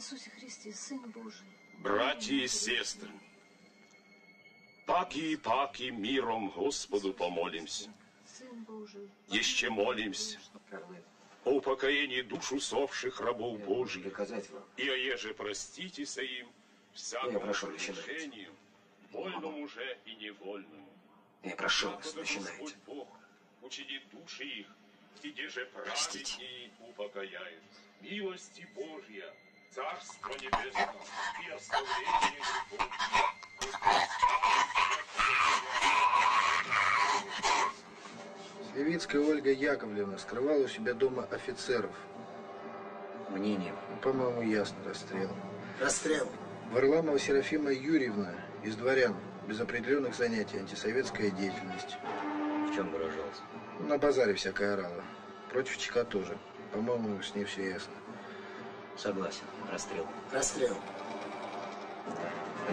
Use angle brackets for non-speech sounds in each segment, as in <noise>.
Иисусе Христе, Сын Божий. Братья и сестры, паки и паки миром Господу помолимся. Сын Божий. Еще молимся о упокоении душ усопших рабов Божьих. вам. И о еже проститесь им всякому Я прошу, вольному же и невольному. Я прошу вас, начинайте. Бог учинит души их, и где же Простите. праведнее упокояются. Милости Божья, Царство Небесное и оставление грехов. Левицкая Ольга Яковлевна скрывала у себя дома офицеров. Мнение. Ну, По-моему, ясно, расстрел. Расстрел. Варламова Серафима Юрьевна из дворян, без определенных занятий, антисоветская деятельность. В чем выражался? На базаре всякая орала. Против ЧК тоже. По-моему, с ней все ясно. Согласен. Расстрел. Расстрел.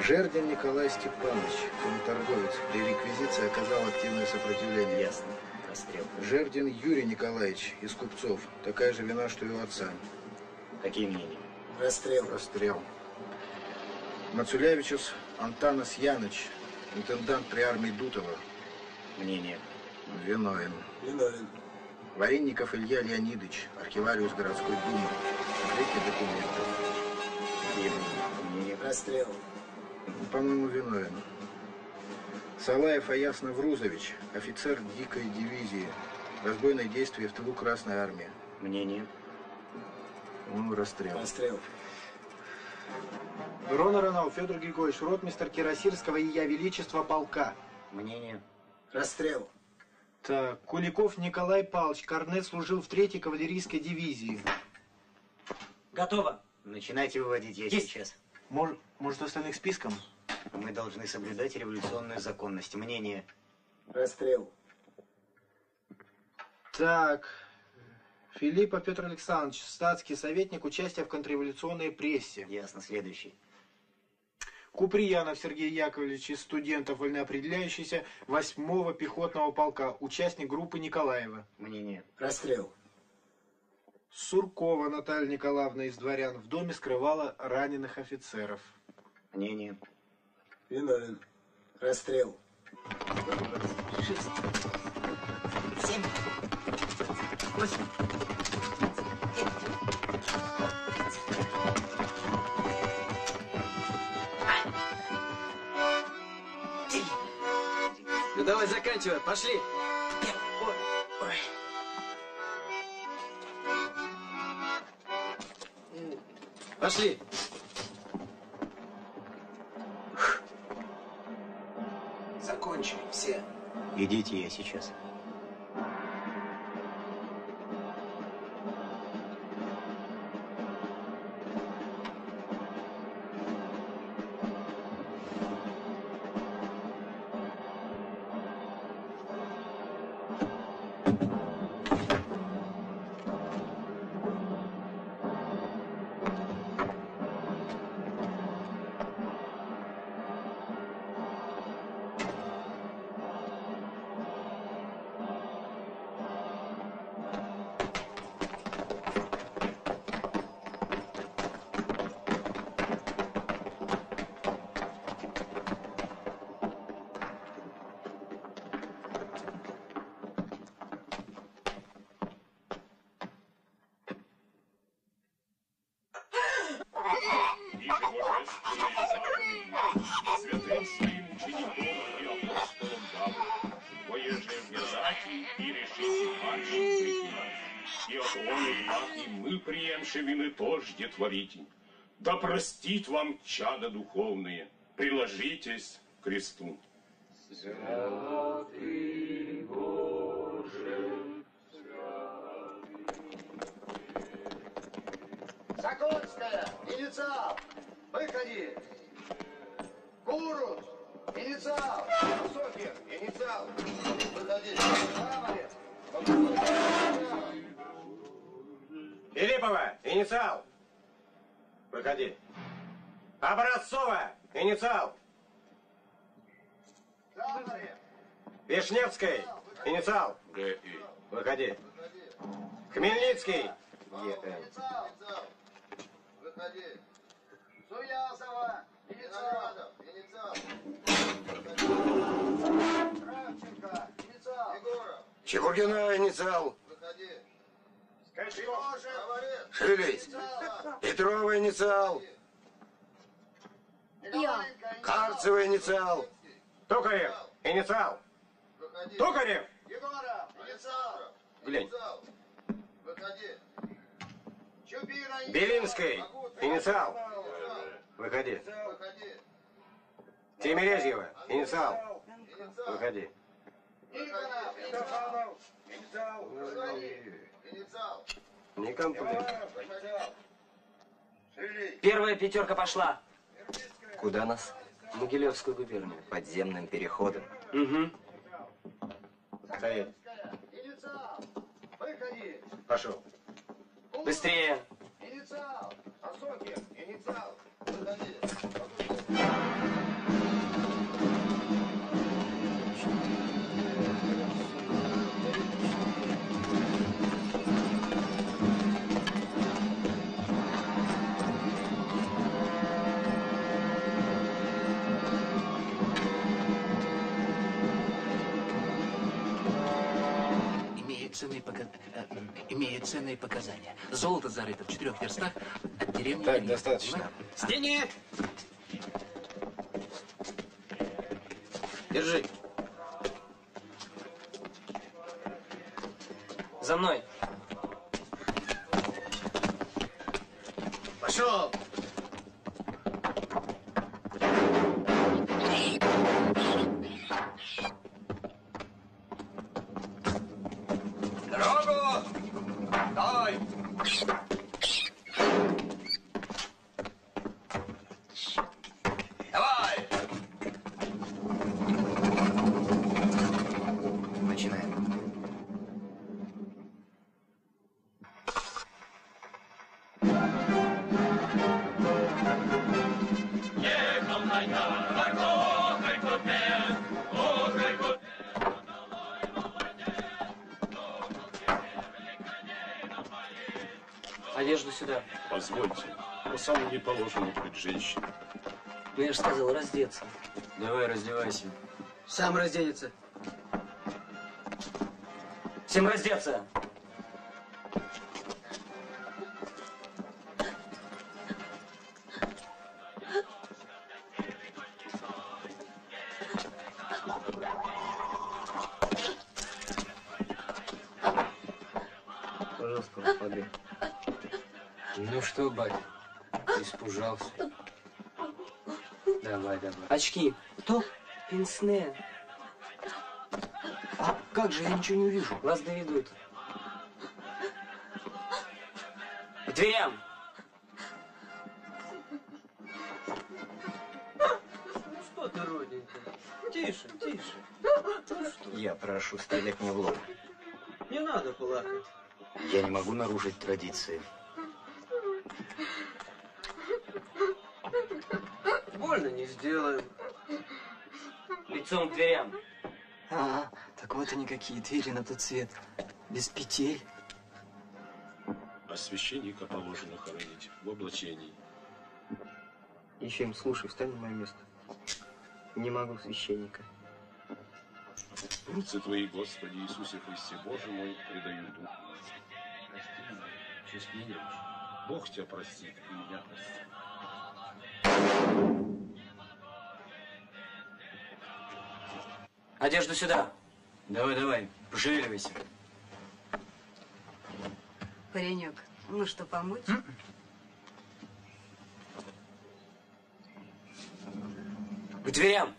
Жердин Николай Степанович, торговец, при реквизиции оказал активное сопротивление. Ясно. Расстрел. Жердин Юрий Николаевич из купцов. Такая же вина, что и у отца. Какие мнения? Расстрел. Расстрел. Мацулевичус Антанас Яныч, интендант при армии Дутова. Мнение. Виновен. Виновен. Варенников Илья Леонидович, архивариус городской думы. Третий документов. Какие мнения? Расстрел. По-моему, виновен. Салаев Аяс Наврузович, офицер дикой дивизии. Разбойное действие в тылу Красной Армии. Мнение. По-моему, расстрел. Расстрел. Рона Ронал, Федор Григорьевич, ротмистер Кирасирского и я Величества полка. Мнение. Расстрел. Так, Куликов Николай Павлович, корнет служил в третьей кавалерийской дивизии. Готово. Начинайте выводить, я Есть. сейчас. Может, может остальных списком? Мы должны соблюдать революционную законность. Мнение. Расстрел. Так, Филиппа Петр Александрович, статский советник, участие в контрреволюционной прессе. Ясно. Следующий. Куприянов Сергей Яковлевич из студентов вольноопределяющийся 8-го пехотного полка, участник группы Николаева. Мнение. Расстрел. Суркова Наталья Николаевна из дворян в доме скрывала раненых офицеров. Мнение. Виновен. Расстрел. Шесть. Семь. Восемь. Ну давай заканчивай, пошли. Пошли. Закончили все. Идите, я сейчас. Тожде творите. Да простит вам чада духовные, приложитесь Образцова, инициал. Вишневской, инициал. Г.И. Выходи. Хмельницкий, Е.Н. Выходи. Туязова. Инициал. Инициал. Кравченко. Инициал. Егоров. Чепургина, инициал. Выходи. Скачков. Говорит. Шевелись. Петрова, инициал. Николаенко. Карцева, инициал. Токарев, инициал. Выходи. Токарев. Егоров. Инициал. Глянь. Выходи. Чупира. инициал. Белинский, инициал. Выходи. Выходи. Тимирезьева, инициал. Выходи. Комплект. Первая пятерка пошла. Куда нас? В Могилевскую губернию. Подземным переходом. Угу. Выходи. Пошел. Быстрее. Инициал. Осокин. Инициал. Выходи. Ценные, пока- э, имеет ценные показания. Золото зарыто в четырех верстах от деревни. Так, Ильич. достаточно. Стени! Держи. За мной. Женщиной. Ну я же сказал раздеться. Давай, раздевайся. Сам разденется. Всем раздеться. Испужался? Давай, давай. Очки. Кто? Пенсне. А как же, я ничего не увижу. Вас доведут. К дверям. Ну что ты, родненькая? Тише, тише. Я прошу стрелять мне в лоб. Не надо плакать. Я не могу нарушить традиции. Сделаем. Лицом к дверям. А, так вот они какие двери на тот свет. Без петель. А священника положено хоронить в облачении. Ищем, слушай, встань на мое место. Не могу священника. Руцы Твои, Господи Иисусе Христе, Боже мой, предаю дух. Прости меня, честь. Бог тебя простит и меня простит. Одежду сюда. Давай, давай, пошевеливайся. Паренек, ну что, помочь? К дверям.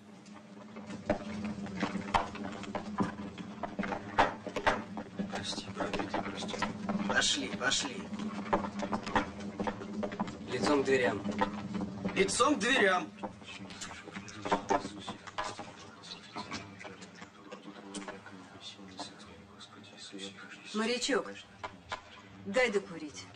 Прости, иди, прости. Пошли, пошли. Лицом к дверям. Лицом к дверям. Морячок, дай докурить.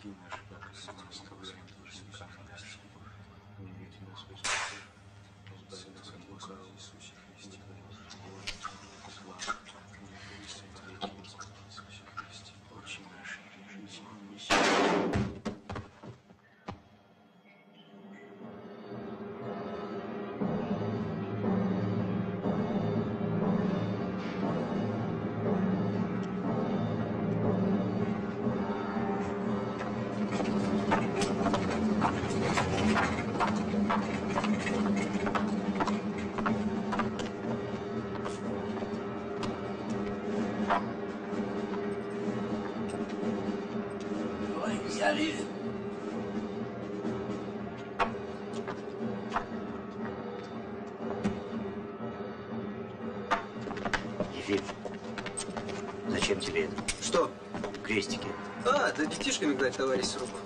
Товарищ Сруб.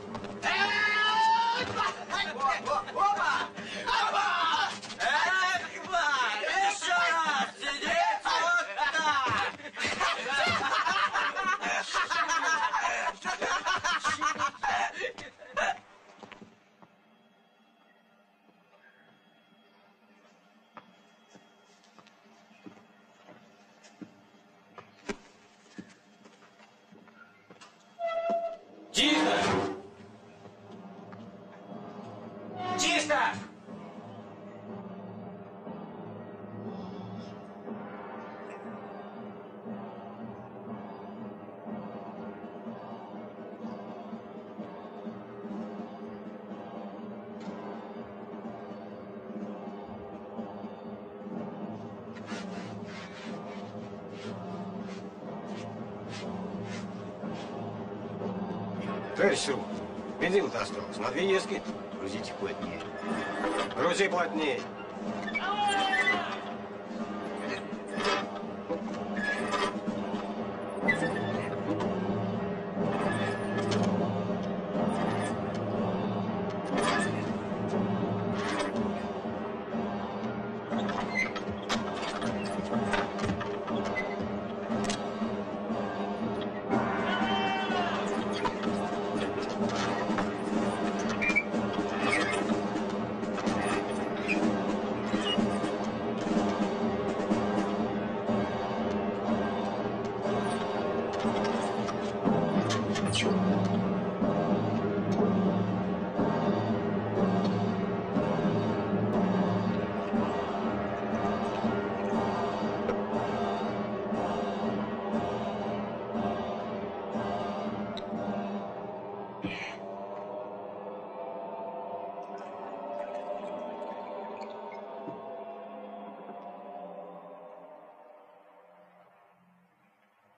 Бензин-то две ески. Грузите плотнее. Грузи плотнее.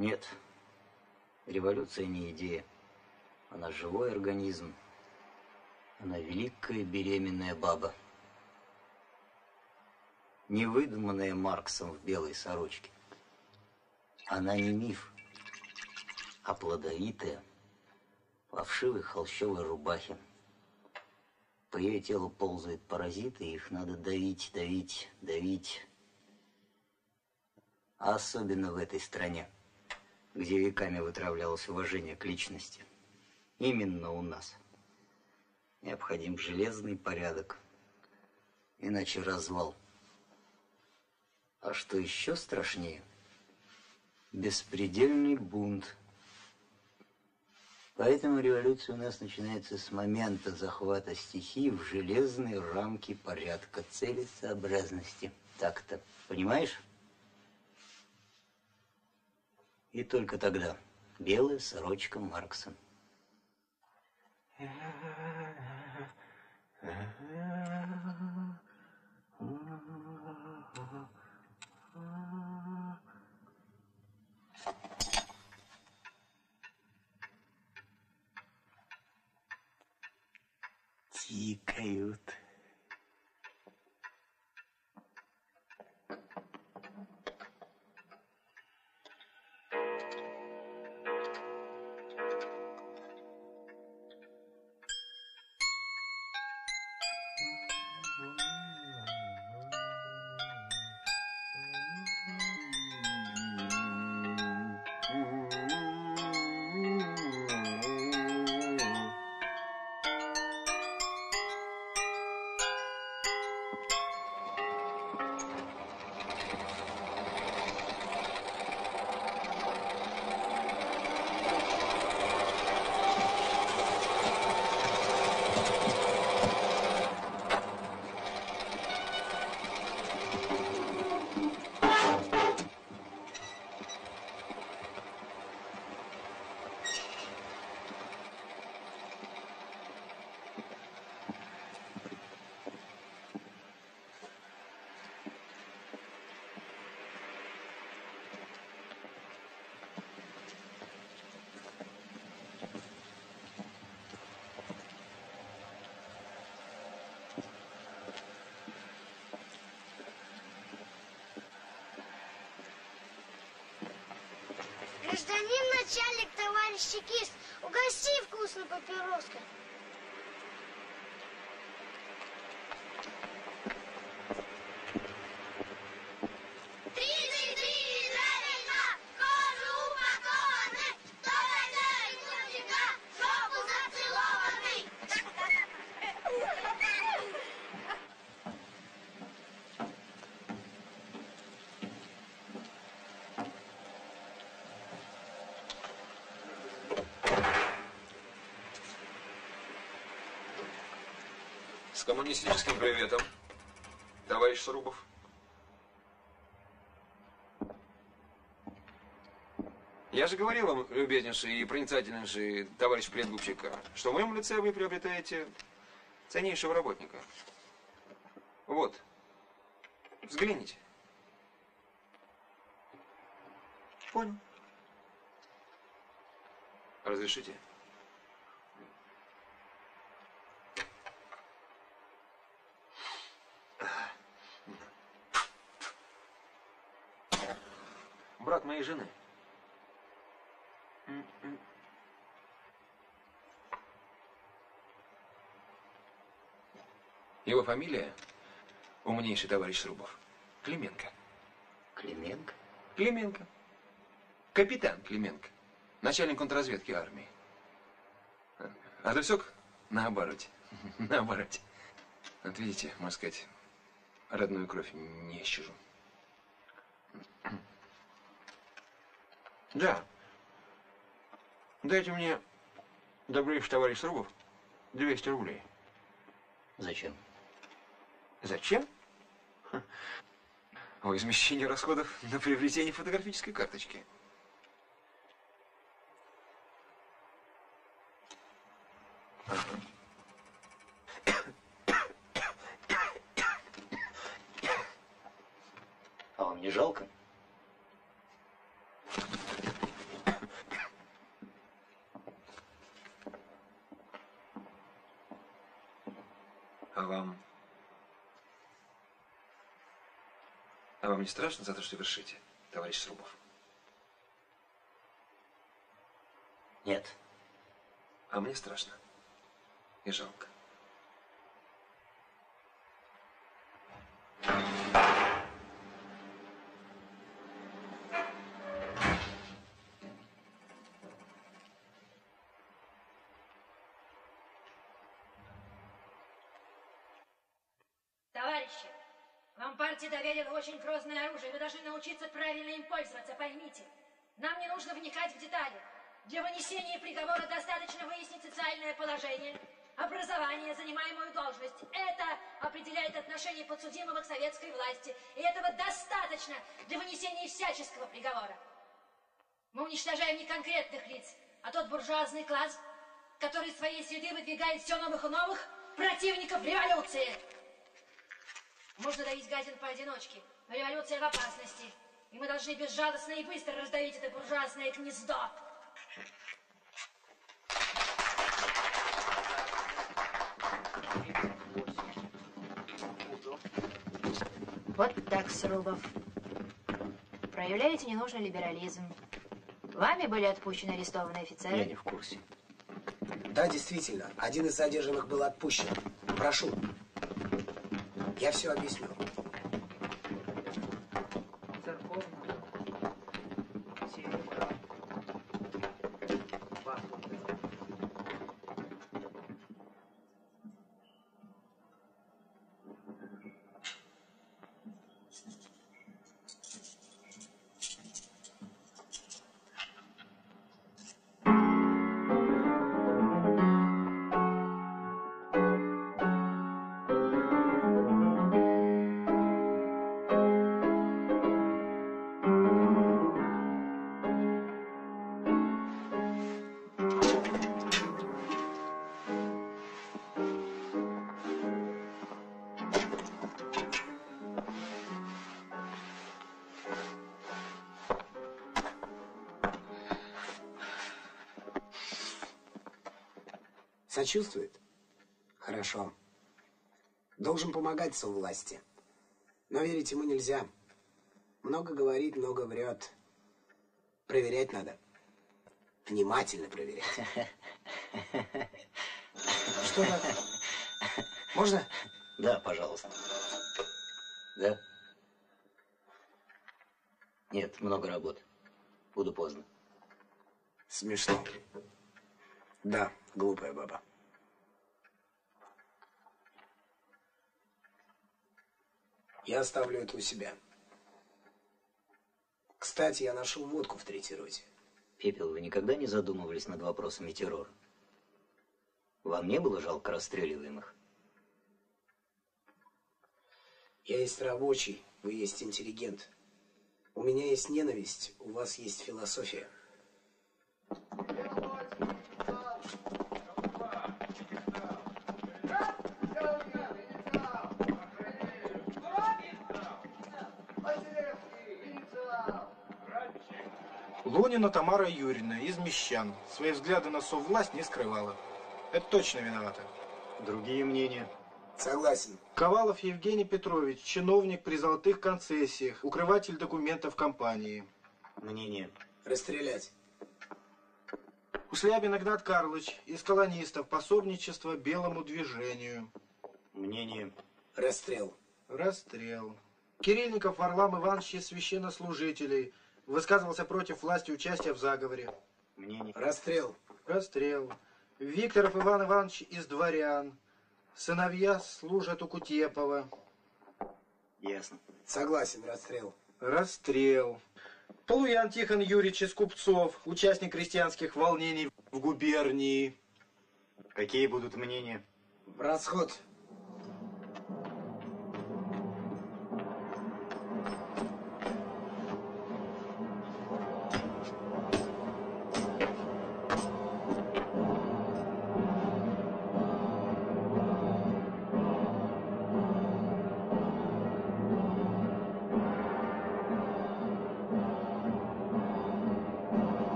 Нет, революция не идея. Она живой организм. Она великая беременная баба. Не выдуманная Марксом в белой сорочке. Она не миф, а плодовитая, во вшивой холщовой рубахе. По ее телу ползают паразиты, их надо давить, давить, давить. А особенно в этой стране, где веками вытравлялось уважение к личности. Именно у нас. Необходим железный порядок, иначе развал. А что еще страшнее? Беспредельный бунт. Поэтому революция у нас начинается с момента захвата стихий в железные рамки порядка целесообразности. Так-то, понимаешь? И только тогда белая сорочка Маркса. Тикают. Гражданин начальник, товарищ чекист, угости вкусно папироской. Коммунистическим приветом, товарищ Срубов. Я же говорил вам, любезнейший и проницательнейший товарищ предгубщика, что в моем лице вы приобретаете ценнейшего работника. Вот. Взгляните. Понял. Разрешите? Фамилия, умнейший товарищ Срубов, Клименко. Клименко? Клименко. Капитан Клименко. Начальник контрразведки армии. А Дальсек на обороте. <laughs> На обороте. Вот видите, можно сказать, родную кровь не исчужу. Да. Дайте мне, добрейший товарищ Срубов, 200 рублей. Зачем? Зачем? О измещении расходов на приобретение фотографической карточки. А вам не жалко? А вам... А вам не страшно за то, что вершите, товарищ Срубов? Нет. А мне страшно. И жалко. Вам партия доверила очень грозное оружие. Вы должны научиться правильно им пользоваться, поймите. Нам не нужно вникать в детали. Для вынесения приговора достаточно выяснить социальное положение, образование, занимаемую должность. Это определяет отношение подсудимого к советской власти. И этого достаточно для вынесения всяческого приговора. Мы уничтожаем не конкретных лиц, а тот буржуазный класс, который своей среды выдвигает все новых и новых противников революции. Можно давить гадин поодиночке, но революция в опасности. И мы должны безжалостно и быстро раздавить это буржуазное гнездо. Вот так, Срубов. Проявляете ненужный либерализм. Вами были отпущены арестованные офицеры. Я не в курсе. Да, действительно, один из задержанных был отпущен. Прошу. Я все объясню. Сочувствует? Хорошо. Должен помогать совласти. Но верить ему нельзя. Много говорит, много врет. Проверять надо. Внимательно проверять. Что так? Можно? Да, пожалуйста. Да? Нет, много работы. Буду поздно. Смешно. Да, глупая баба. Я оставлю это у себя. Кстати, я нашел водку в третьей роте. Пепел, вы никогда не задумывались над вопросами террора? Вам не было жалко расстреливаемых? Я есть рабочий, вы есть интеллигент. У меня есть ненависть, у вас есть философия. Лунина Тамара Юрьевна из Мещан. Свои взгляды на совласть не скрывала. Это точно виновата. Другие мнения? Согласен. Ковалов Евгений Петрович, чиновник при золотых концессиях, укрыватель документов компании. Мнение. Расстрелять. Услябин Игнат Карлович, из колонистов, пособничество белому движению. Мнение. Расстрел. Расстрел. Кирильников Варлам Иванович из священнослужителей. Высказывался против власти участия в заговоре. Мнение. Расстрел. Расстрел. Викторов Иван Иванович из дворян. Сыновья служат у Кутепова. Ясно. Согласен, расстрел. Расстрел. Полуян Тихон Юрьевич из Купцов, участник крестьянских волнений в губернии. Какие будут мнения? В расход.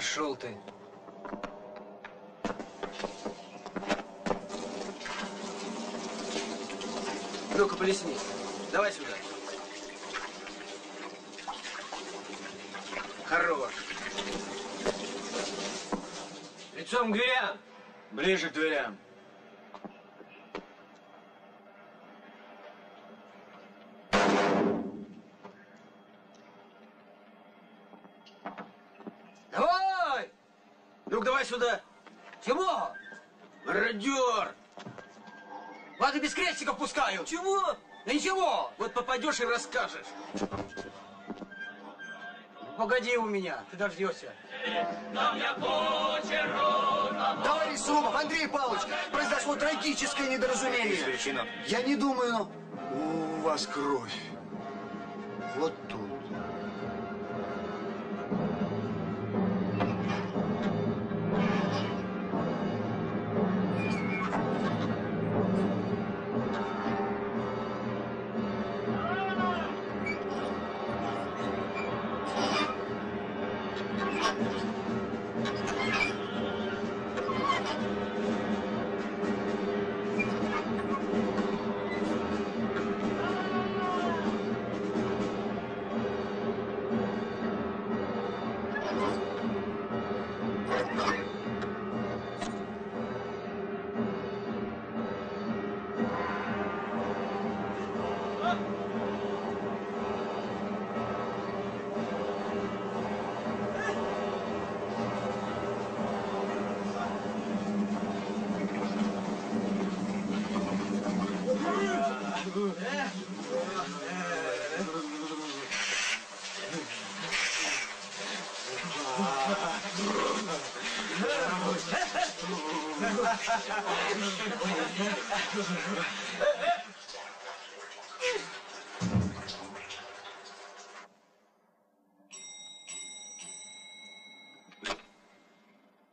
пошел ты. Ну-ка, полесни. Давай сюда. Хорош. Лицом к дверям. Ближе к дверям. Чего? Да ничего. Вот попадешь и расскажешь. Погоди у меня, ты дождешься. Товарищ Сумов, Андрей Павлович, произошло трагическое недоразумение. Я не думаю, но... У вас кровь.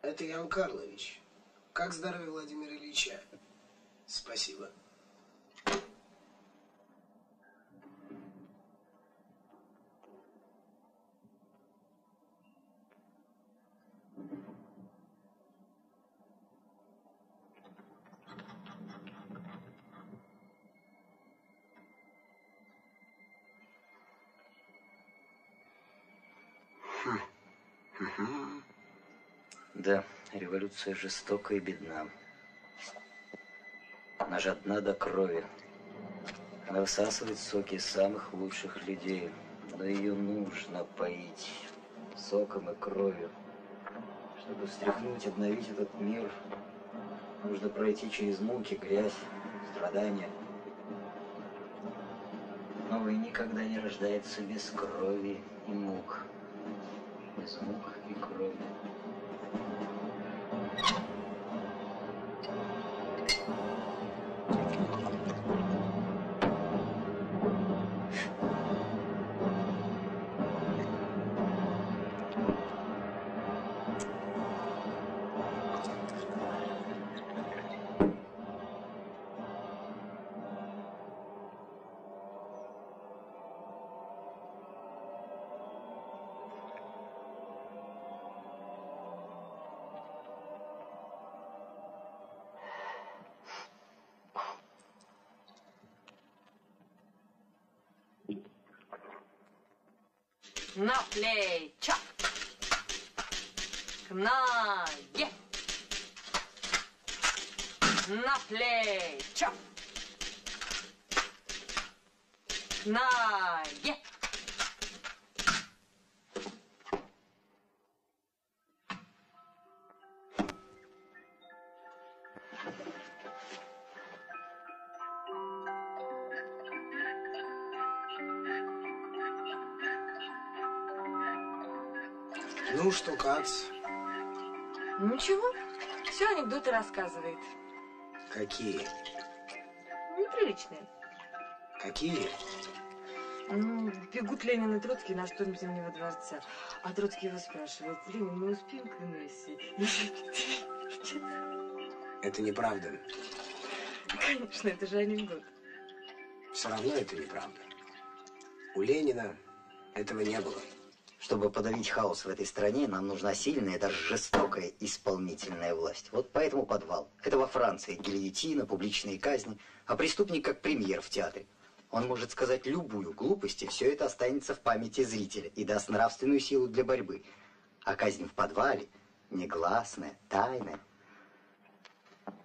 Это Ян Карлович. Как здоровье Владимира Ильича? Спасибо. Революция жестока и бедна. Она жадна до крови. Она высасывает соки самых лучших людей. Но ее нужно поить соком и кровью. Чтобы встряхнуть, обновить этот мир, нужно пройти через муки, грязь, страдания. Новый никогда не рождается без крови и мук. Без мук и крови. На плечо. К ноге. На плечо. К ноге. Ну Кац, Ничего, все анекдоты рассказывает. какие? Неприличные. Какие? Ну, бегут Ленин и Троцкий на штурм Зимнего дворца. А Троцкий его спрашивает, Ленин, мы успеем к Инессе? Это неправда. Конечно, это же анекдот. Все равно это неправда. У Ленина этого не было. Чтобы подавить хаос в этой стране, нам нужна сильная, даже жестокая исполнительная власть. Вот поэтому подвал. Это во Франции гильотина, публичные казни, а преступник как премьер в театре. Он может сказать любую глупость, и все это останется в памяти зрителя и даст нравственную силу для борьбы. А казнь в подвале негласная, тайная,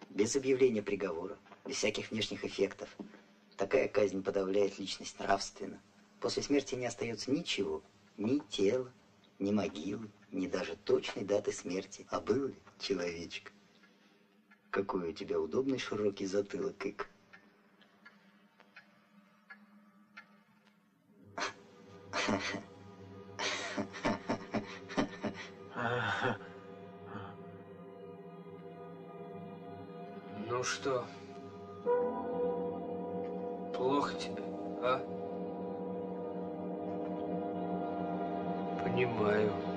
без объявления приговора, без всяких внешних эффектов. Такая казнь подавляет личность нравственно. После смерти не остается ничего, ни тела, ни могилы, ни даже точной даты смерти. А был ли человечек? Какой у тебя удобный широкий затылок, Ик. Ну что, плохо тебе, а? Понимаю.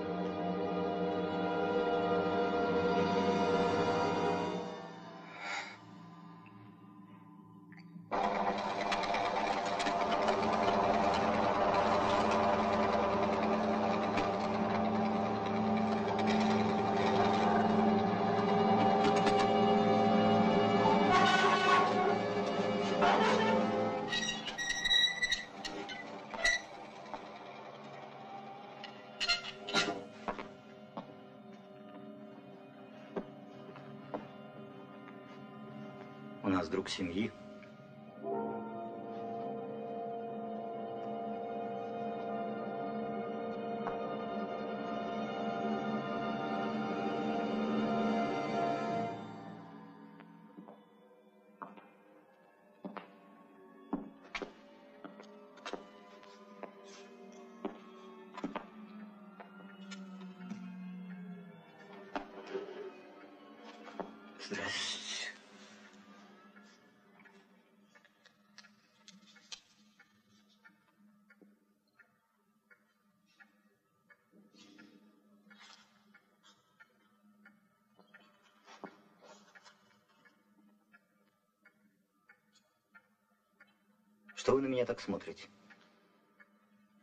Что вы на меня так смотрите?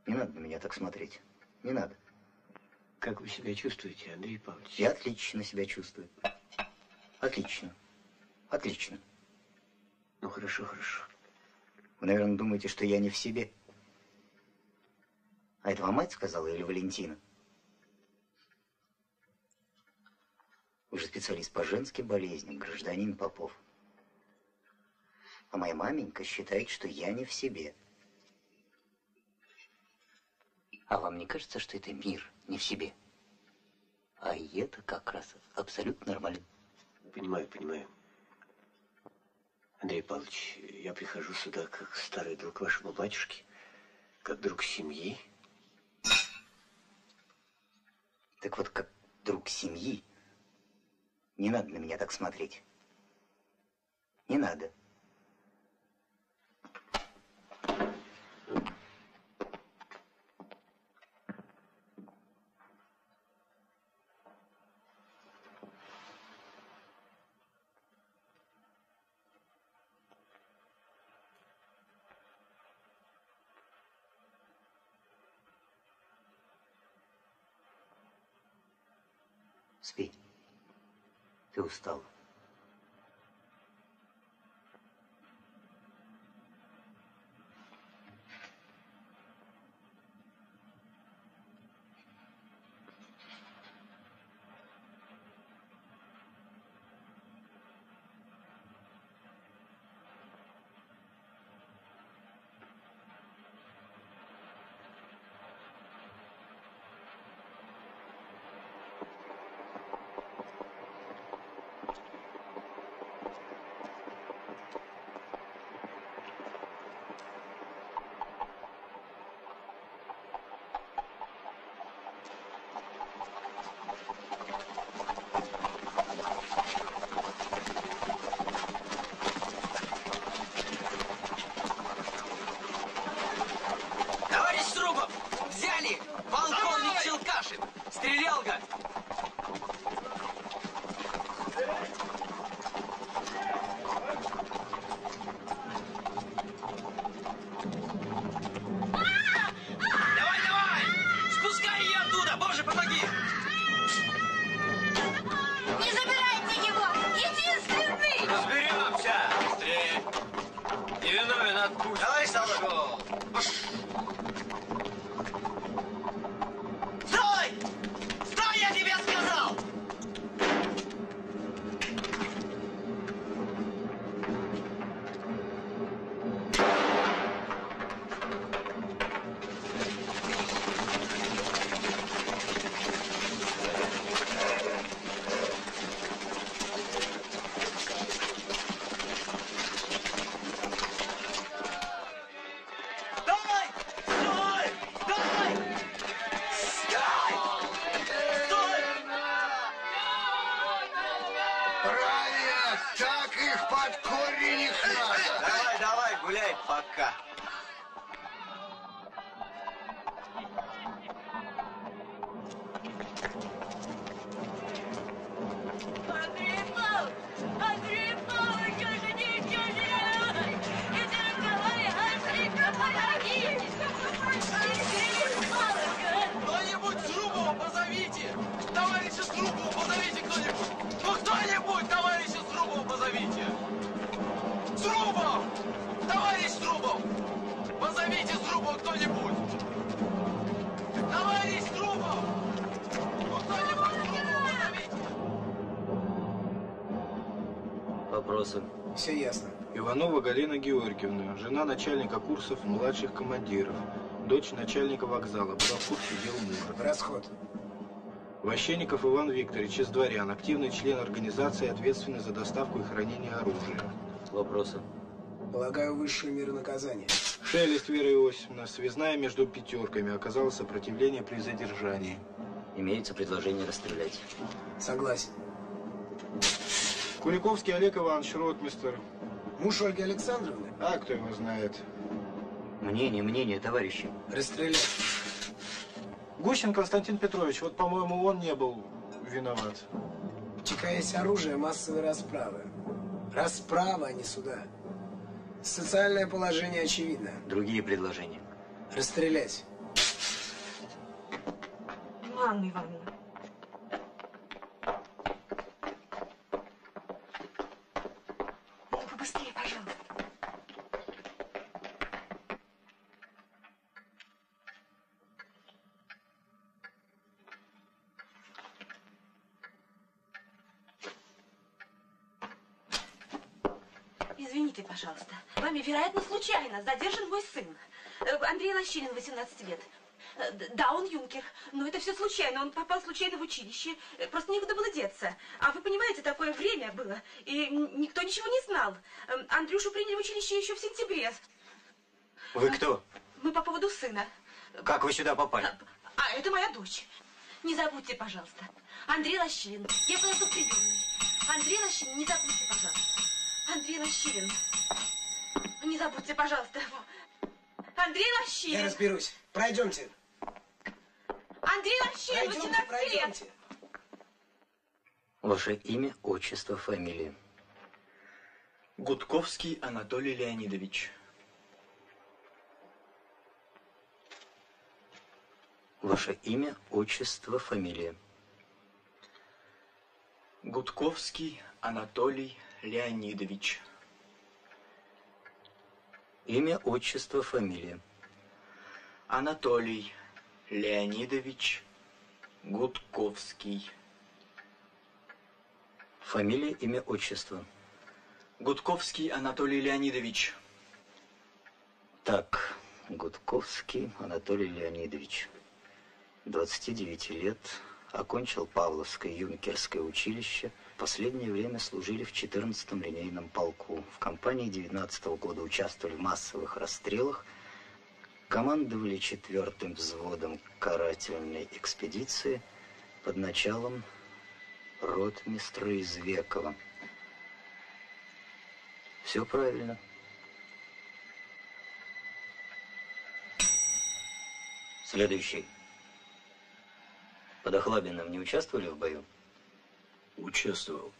Не надо на меня так смотреть. Не надо. Как вы себя чувствуете, Андрей Павлович? Я отлично себя чувствую. Отлично. Отлично. Ну, хорошо, хорошо. Вы, наверное, думаете, что я не в себе. А это вам мать сказала или Валентина? Вы же специалист по женским болезням, гражданин Попов. А моя маменька считает, что я не в себе. А вам не кажется, что это мир не в себе? А это как раз абсолютно нормально. Понимаю, понимаю. Андрей Павлович, я прихожу сюда как старый друг вашего батюшки, как друг семьи. Так вот, как друг семьи, не надо на меня так смотреть. Не надо. Устал. Жена начальника курсов младших командиров, дочь начальника вокзала, была в курсе дел мужа. Расход. Ващенников Иван Викторович из дворян, активный член организации, ответственный за доставку и хранение оружия. Вопросы? Полагаю, высшую меру наказания. Шелест Вера Иосифовна, связная между пятерками, оказала сопротивление при задержании. Имеется предложение расстрелять. Согласен. Куликовский Олег Иванович, ротмистер. Муж Ольги Александровны? А кто его знает? Мнение, мнение, товарищи. Расстрелять. Гущин Константин Петрович, вот, по-моему, он не был виноват. Есть оружие массовой расправы. Расправа, а не суда. Социальное положение очевидно. Другие предложения. Расстрелять. Анна Ивановна. Извините, пожалуйста. Вами, вероятно, случайно задержан мой сын. Э, Андрей Лощинин, 18 лет. Э, Да, он юнкер, но это все случайно. Он попал случайно в училище. Э, Просто некуда было деться. А вы понимаете, такое время было, и никто ничего не знал. Андрюшу приняли в училище еще в сентябре. Вы кто? Мы по поводу сына. Как вы сюда попали? А, это моя дочь. Не забудьте, пожалуйста. Андрей Лощинин. Я подожду в приемной. Андрей Лощинин, не забудьте, пожалуйста. Андрей Лощинин. Не забудьте, пожалуйста. Андрей Лощинин. Я разберусь. Пройдемте. Андрей Лощинин, Пройдемте, 18 лет. пройдемте. Ваше имя, отчество, фамилия. Гудковский Анатолий Леонидович. Ваше имя, отчество, фамилия. Гудковский Анатолий Леонидович. Имя, отчество, фамилия. Анатолий Леонидович Гудковский. Фамилия, имя, отчество. Гудковский Анатолий Леонидович. Так, Гудковский Анатолий Леонидович. 29 лет. Окончил Павловское юнкерское училище. Последнее время служили в 14-м линейном полку. В кампании 19 -го года участвовали в массовых расстрелах. Командовали четвертым взводом карательной экспедиции под началом ротмистра Извекова. Все правильно. Следующий. Под Охлабиным не участвовали в бою? Участвовал.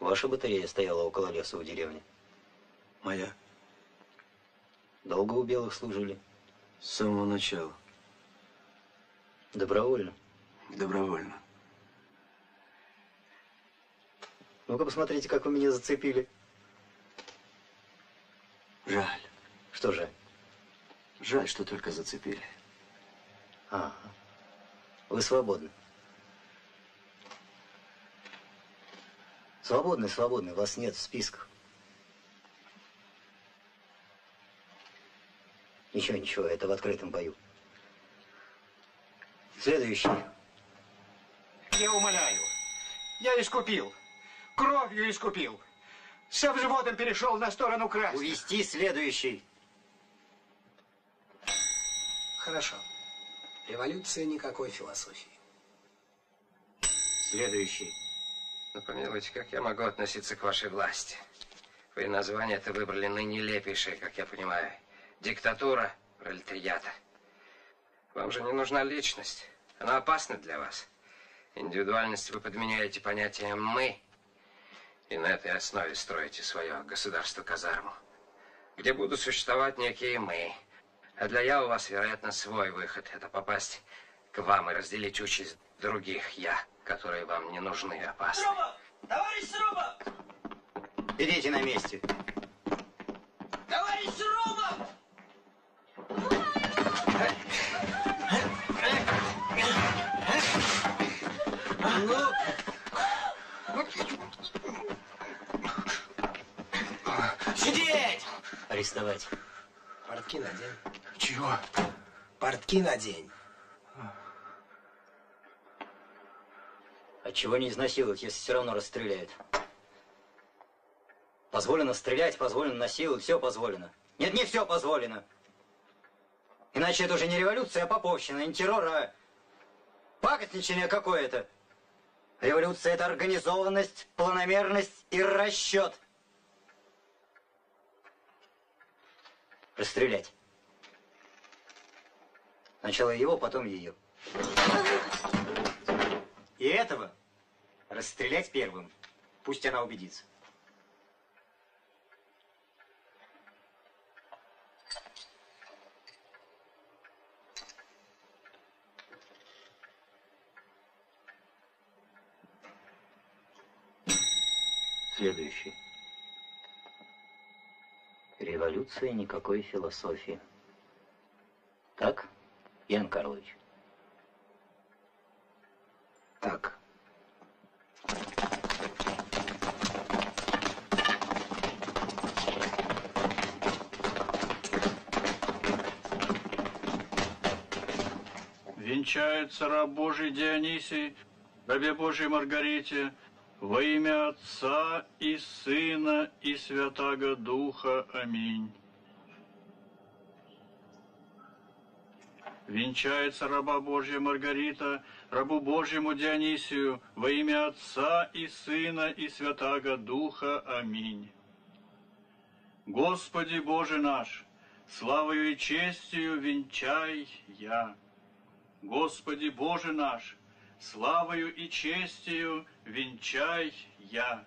Ваша батарея стояла около леса у деревни? Моя. Долго у белых служили? С самого начала. Добровольно? Добровольно. Ну-ка посмотрите, как вы меня зацепили. Жаль. Что же? Жаль, что только зацепили. Ага. Вы свободны. Свободны, свободны. Вас нет в списках. Ничего, ничего, это в открытом бою. Следующий. Я умоляю. Я искупил. Кровью искупил. Со взводом перешел на сторону красных. Увести следующий. Хорошо. Революция никакой философии. Следующий. Ну, помилуйте, как я могу относиться к вашей власти? Вы название это выбрали наинелепейшее, как я понимаю. Диктатура пролетариата. Вам же не нужна личность. Она опасна для вас. Индивидуальность вы подменяете понятием «мы». И на этой основе строите свое государство-казарму, где будут существовать некие «мы». А для «я» у вас, вероятно, свой выход. Это попасть к вам и разделить участь других «я», которые вам не нужны и опасны. Сруба! Товарищ Сруба! Идите на месте. Товарищ Сруба! Ну, сидеть! Арестовать. Портки надень. Чего? Портки надень. А чего не изнасиловать, если все равно расстреляют? Позволено стрелять, позволено насиловать, все позволено. Нет, не все позволено. Иначе это уже не революция, а поповщина, не террор, а пакостничание какое-то. Революция – это организованность, планомерность и расчет. Расстрелять. Сначала его, потом ее. И этого расстрелять первым. Пусть она убедится. Следующий. Революция никакой философии. Так, Ян Карлович? Так. Венчается раб Божий Дионисий, рабе Божьей Маргарите, во имя Отца и Сына и Святаго Духа. Аминь. Венчается раба Божья Маргарита, рабу Божьему Дионисию, во имя Отца и Сына и Святаго Духа. Аминь. Господи Боже наш, славою и честью венчай я. Господи Боже наш, славою и честью венчай я.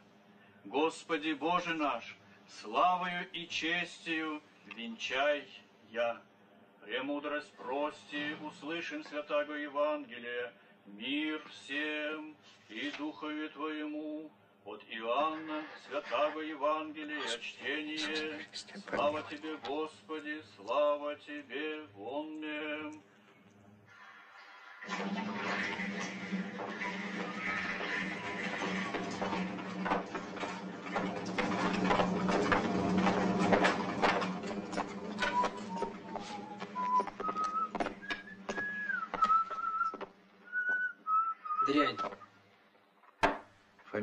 Господи Боже наш, славою и честью венчай я. Премудрость прости, услышим святаго Евангелия, мир всем и Духове Твоему, от Иоанна, святаго Евангелия, чтение. Слава Тебе, Господи, слава Тебе, Онмем. Дрянь.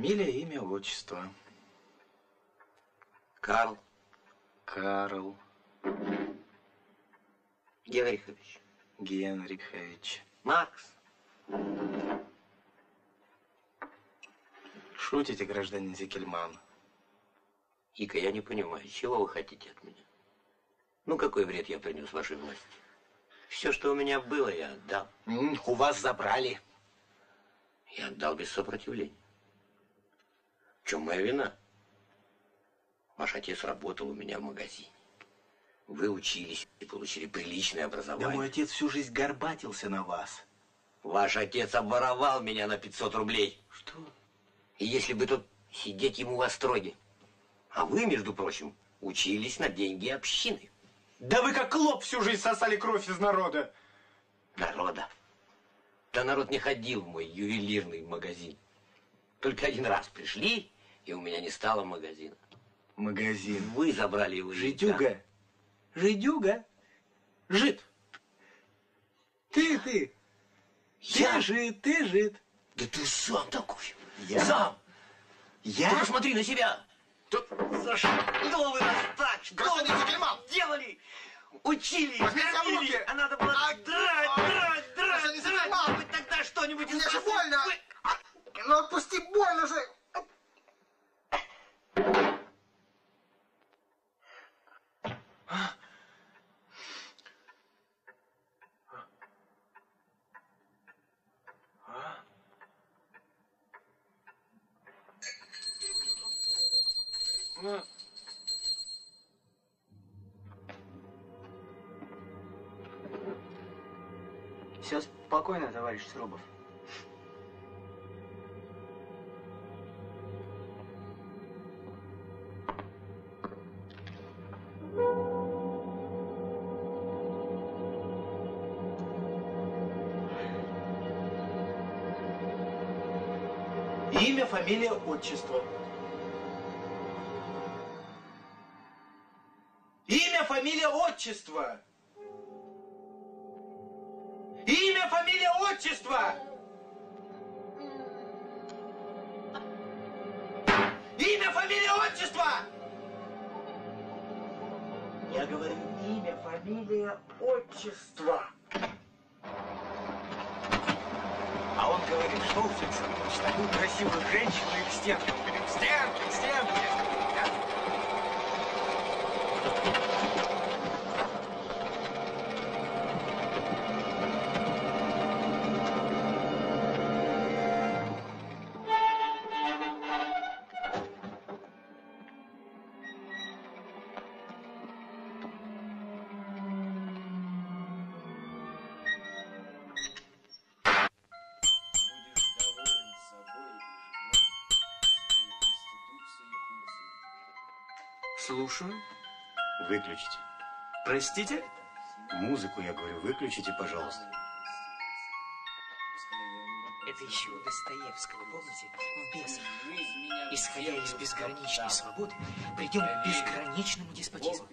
Фамилия, имя, отчество. Карл Карл Генрихович. Генрихович. Макс. Шутите, гражданин Зикельман? Ика, я не понимаю, чего вы хотите от меня? Ну, какой вред я принес вашей власти? Все, что у меня было, я отдал. У вас забрали. Я отдал без сопротивления. В чем моя вина? Ваш отец работал у меня в магазине. Вы учились и получили приличное Да образование. мой отец всю жизнь горбатился на вас. Ваш отец обворовал меня на 500 рублей. Что? И если бы тут сидеть ему во строге. А вы, между прочим, учились на деньги общины. Да вы как клоп всю жизнь сосали кровь из народа. Народа. Да народ не ходил в мой ювелирный магазин. Только один раз пришли, и у меня не стало магазина. Магазин. Вы забрали его. Жидюга. Жидюга. Жид. Ты, ты. Я? Ты жид, ты жид. Да ты сам такой. Я? Сам. Я? Ты посмотри на себя. Тут за что вы нас так? Что вы делали? Учили, Возьмите себя в кормили, а надо было драть, драть, Все спокойно, товарищ Срубов. Имя, фамилия, отчество. Имя, фамилия, отчество. Отчество. Имя, фамилия, отчество. Я говорю имя, фамилия, отчество. А он говорит, шел Александрович, такую красивую женщину и к. Говорит, к стенке, к стенке. Слушаю. Выключите. Простите? Музыку, я говорю, выключите, пожалуйста. Это еще у Достоевского, помните? В «Бесах». Исходя из безграничной свободы, придем к безграничному деспотизму.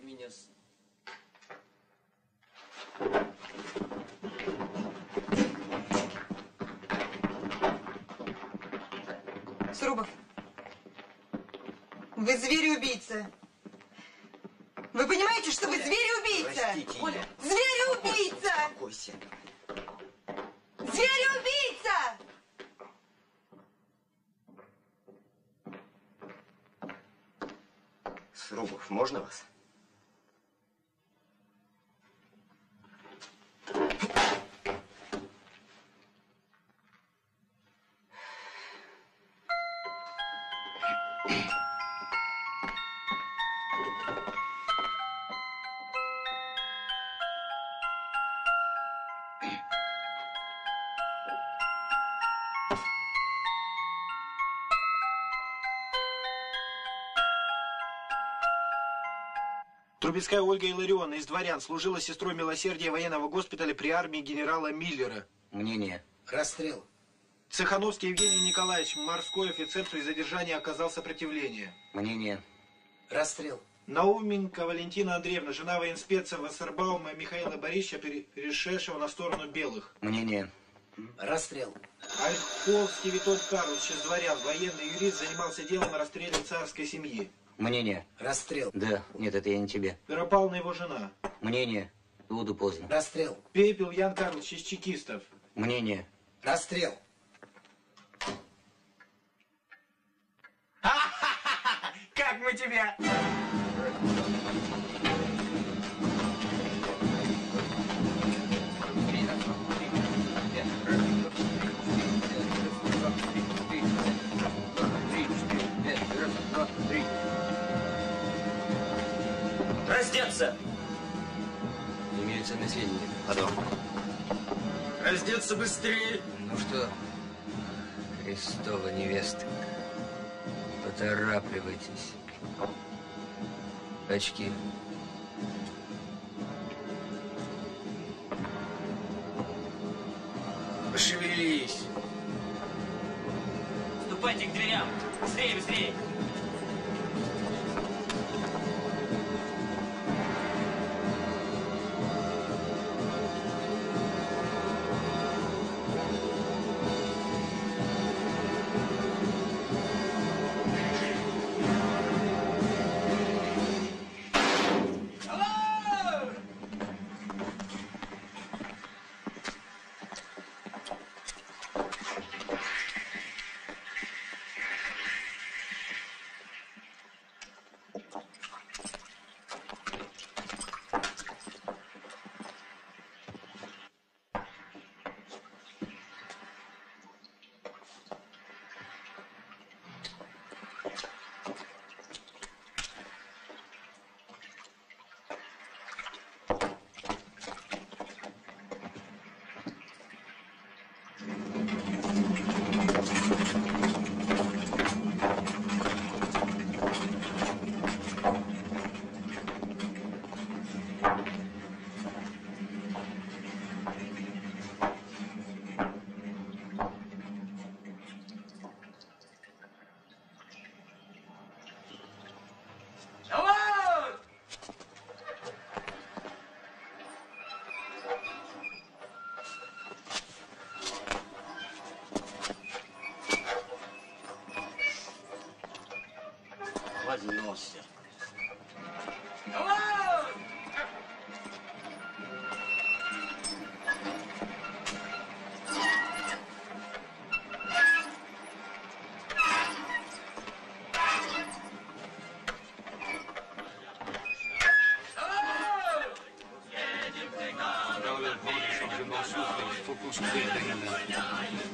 Трубецкая Ольга Иларионовна из дворян служила сестрой милосердия военного госпиталя при армии генерала Миллера. Мнение. Расстрел. Цехановский Евгений Николаевич, морской офицер при задержании оказал сопротивление. Мнение. Расстрел. Науменко Валентина Андреевна, жена военспеца Вассербаума Михаила Борисовича, перешедшего на сторону белых. Мнение. Расстрел. Ольховский Витольд Карлович из дворян, военный юрист, занимался делом о расстреле царской семьи. Мнение. Расстрел. Да, нет, это я не тебе. Петропавловна его жена. Мнение. Буду поздно. Расстрел. Пепел Ян Карлович из чекистов. Мнение. Расстрел. <laughs> Как мы тебя? Раздеться! Имеются на сведении. Потом. Раздеться быстрее! Ну что, Христова невеста, поторапливайтесь. Очки. Пошевелись! Ступайте к дверям! Быстрее, быстрее! Dans le vent du changement souffre, il faut construire des paganes,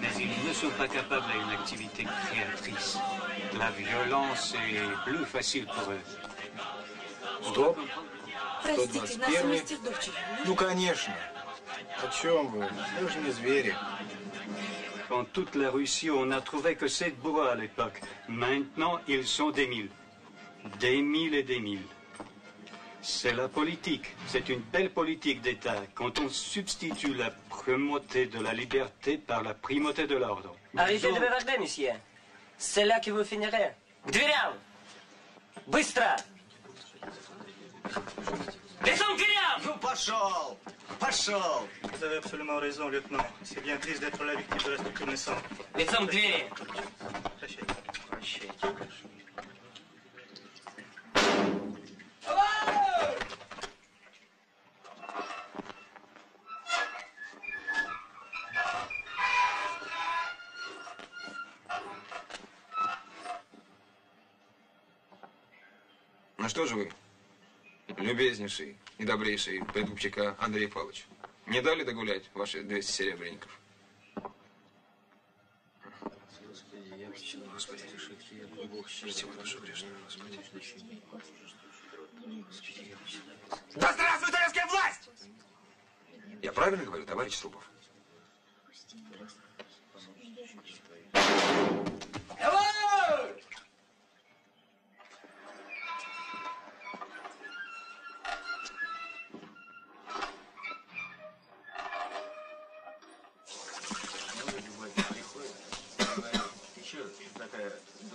mais ils ne sont pas capables d'une activité créatrice. La violence est plus facile pour eux. Стоп. Простите, нас 121. вместе с дочерью. Ну, конечно. О чем вы? Вы же не звери. En toute la Russie, on n'a trouvé que sept bourgs à l'époque. Maintenant, ils sont des mille. Des mille et des mille. C'est la politique. C'est une belle politique d'État quand on substitue la primauté de la liberté par la primauté de l'ordre. Arrêtez Nous de bavarder, Que vous finirez. К дверям! Быстро! Лицом к дверям! Ну, пошел! Пошел! Vous avez absolument raison, lieutenant. C'est bien triste d'être la victime de la structure naissante. Лицом к двери! Прощайте. Прощайте. Что же вы, любезнейший и добрейший придупчика Андрей Павлович, не дали догулять ваши 200 серебряников? Да здравствует советская власть! Я правильно говорю, товарищ Срубов?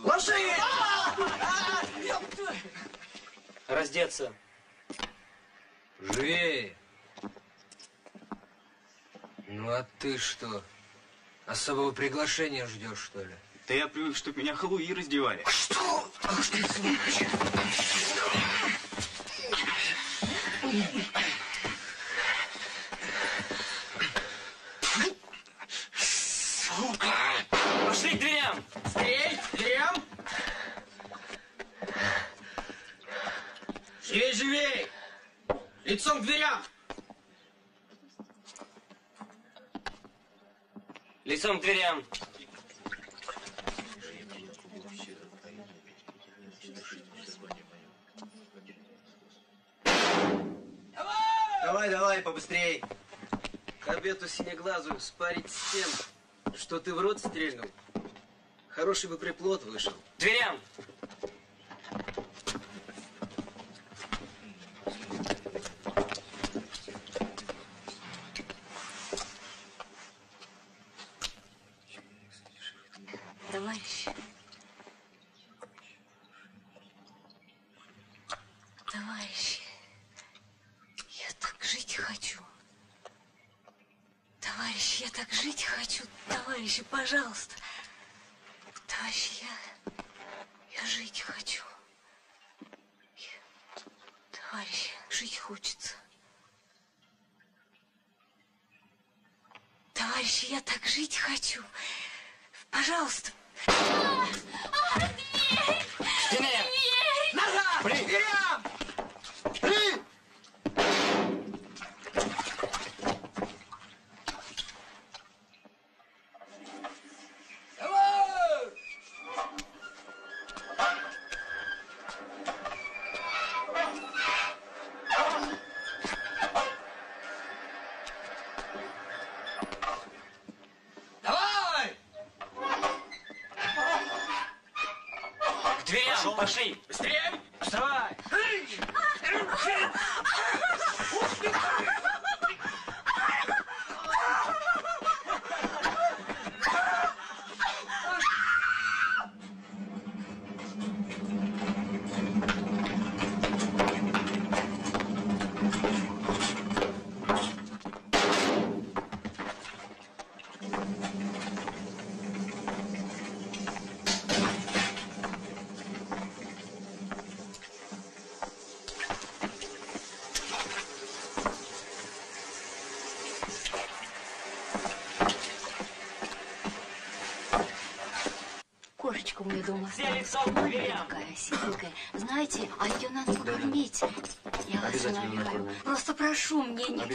Лоши! Раздеться. Живее. Ну а ты что? Особого приглашения ждешь, что ли? Да я привык, чтоб меня халуи раздевали. Что? Ах ты, сволочь! Сука! Пошли к дверям! Стрель! К дверям! Живей, живей! Лицом к дверям! Лицом к дверям! Давай, давай, побыстрей. Корбету синеглазую спарить с тем, что ты в рот стрельнул. Хороший бы приплод вышел. Дверям!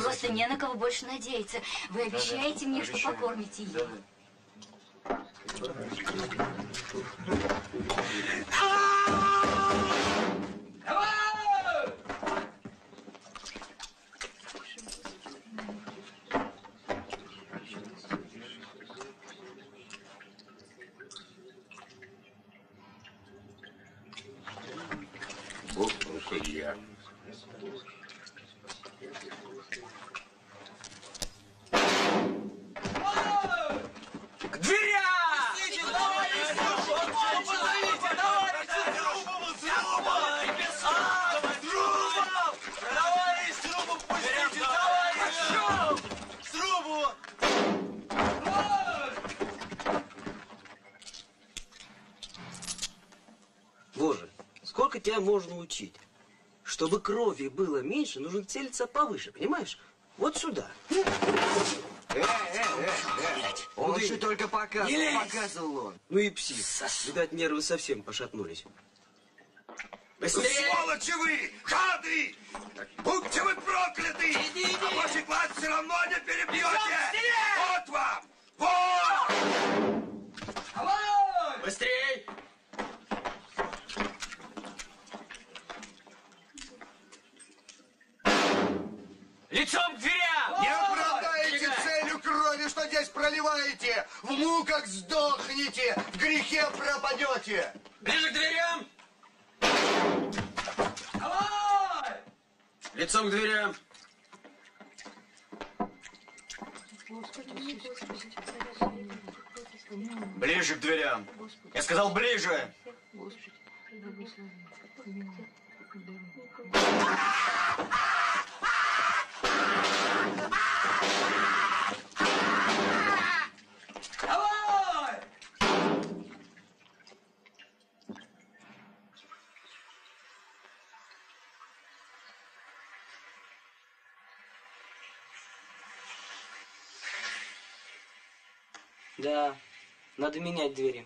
Просто не на кого больше надеяться. Вы обещаете мне, что обещаю. покормите ее? Бог судья. К дверям! Боже, сколько тебя можно учить? Чтобы крови было меньше, нужно целиться повыше, понимаешь? Вот сюда. Он Куда? же только показывал, Не лезь! показывал он. Ну и псих. Видать, нервы совсем пошатнулись. Быстрее! Сволочи вы! Гады! Будьте вы прокляты! А ваши класс все равно не перебьете! Вот вам! Вот! Быстрей! Лицом к дверям! Не оправдаете целью крови, что здесь проливаете! В муках сдохнете! В грехе пропадете! Ближе к дверям! Лицом к дверям! Ближе к дверям. Я сказал ближе. Да, надо менять двери.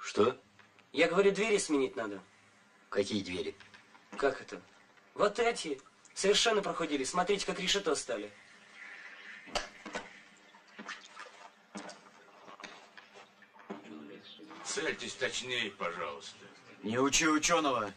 Что? Я говорю, двери сменить надо. Какие двери? Как это? Вот эти. Совершенно проходили. Смотрите, как решето стали. Цельтесь точнее, пожалуйста. Не учи ученого.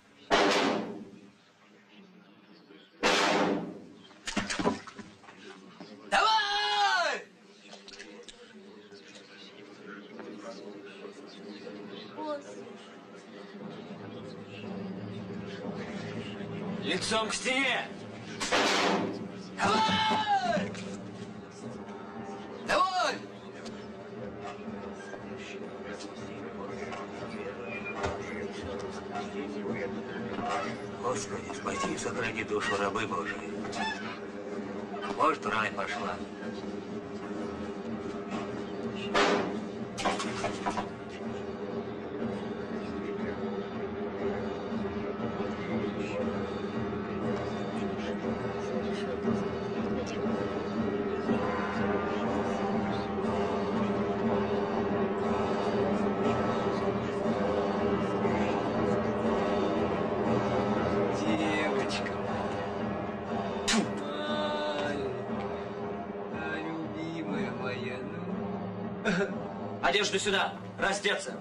Одежду сюда. Раздеться.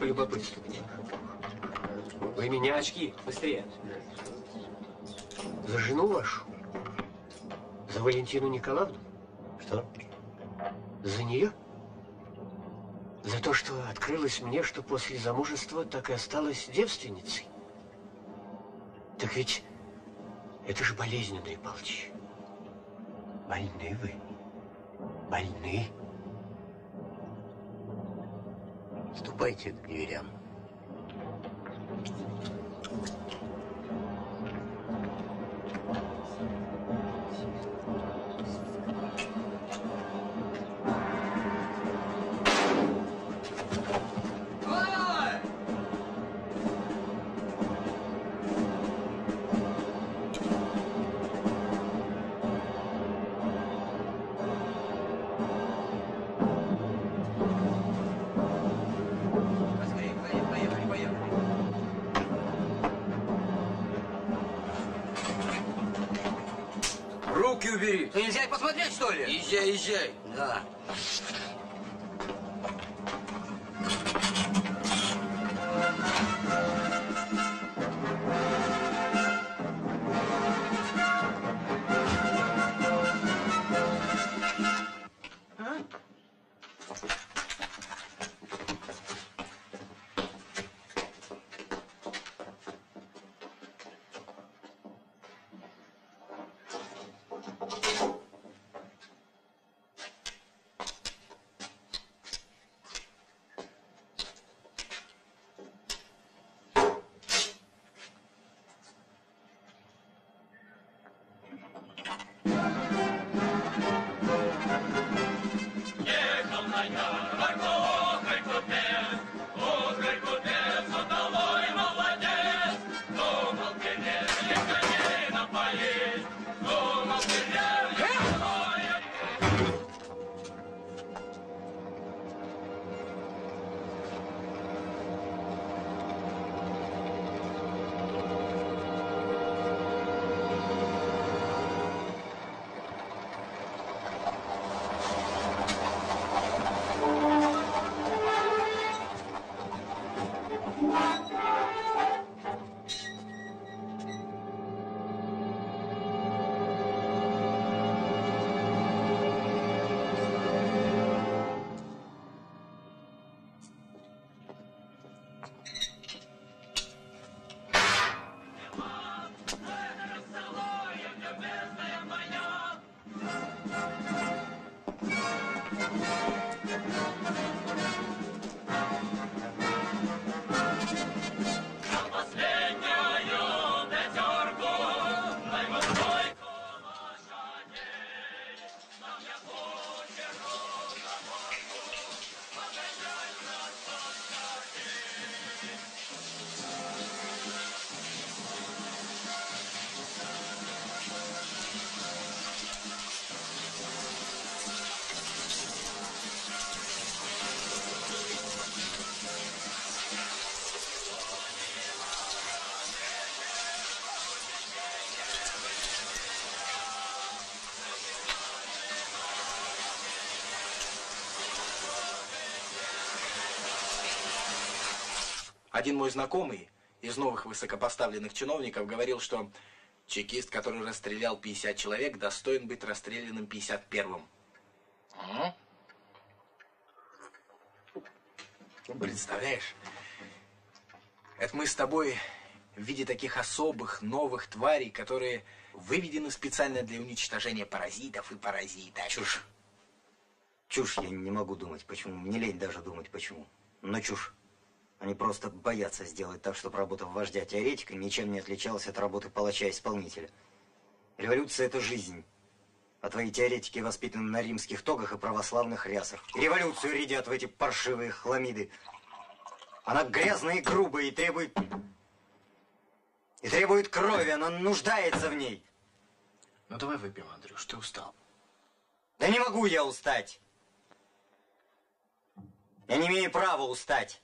Полюбопытствовать. Вы меня Очки. Быстрее. за жену вашу? За Валентину Николаевну? Что? За нее? За то, что открылось мне, что после замужества так и осталась девственницей? Так ведь это же болезнь, Андрей Павлович. Больны вы. Больны. Ступайте к дверям. Что ли? Один мой знакомый из новых высокопоставленных чиновников говорил, что чекист, который расстрелял 50 человек, достоин быть расстрелянным 51-м. Представляешь? Это мы с тобой в виде таких особых новых тварей, которые выведены специально для уничтожения паразитов и паразита. Чушь. Чушь я не могу думать, почему. Мне лень даже думать, почему. Но чушь. Они просто боятся сделать так, чтобы работа вождя теоретика ничем не отличалась от работы палача-исполнителя. Революция – это жизнь. А твои теоретики воспитаны на римских тогах и православных рясах. Революцию рядят в эти паршивые хламиды. Она грязная и грубая и требует... И требует крови, она нуждается в ней. Ну давай выпьем, Андрюш, ты устал. Да не могу я устать. Я не имею права устать.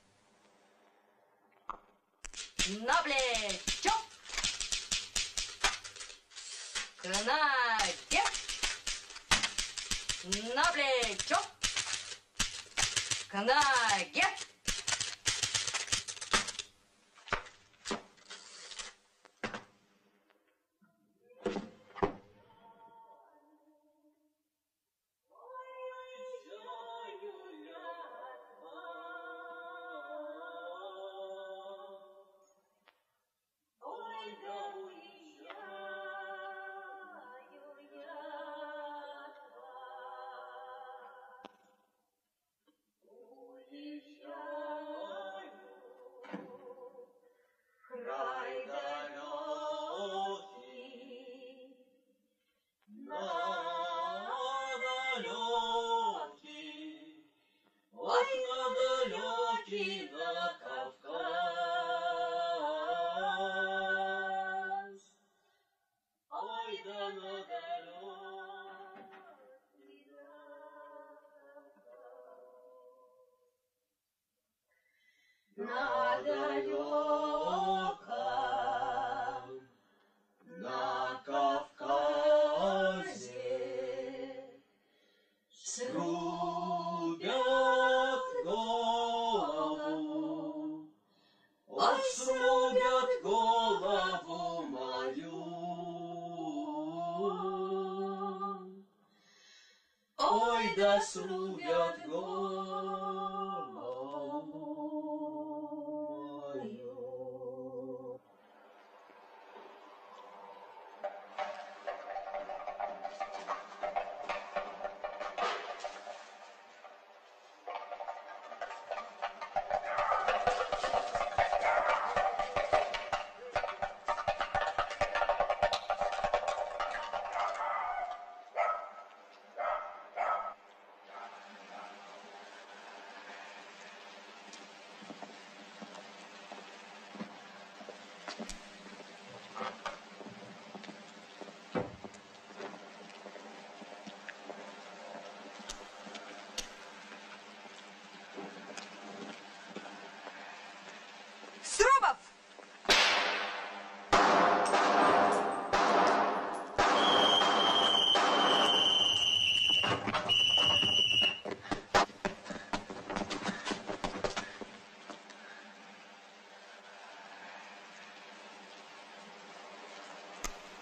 На плечо! К ноге! На плечо! К ноге!